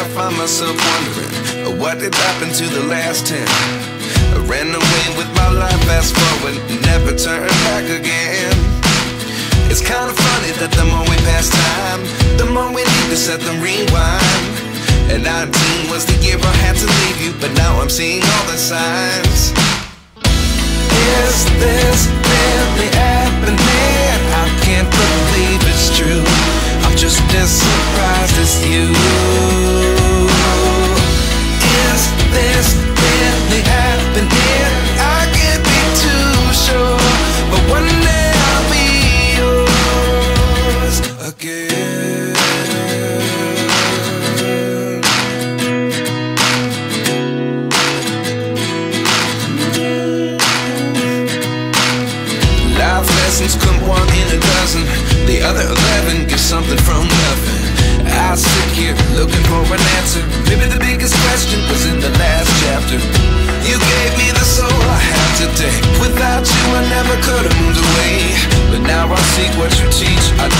Uh, happened to the last ten? I ran away with my life, fast forward, never turn back again. It's kinda funny that the more we pass time, the more we need to set the rewind. And 19 was the year I had to leave you, but now I'm seeing all the signs. Is this really happening? I what you teach. I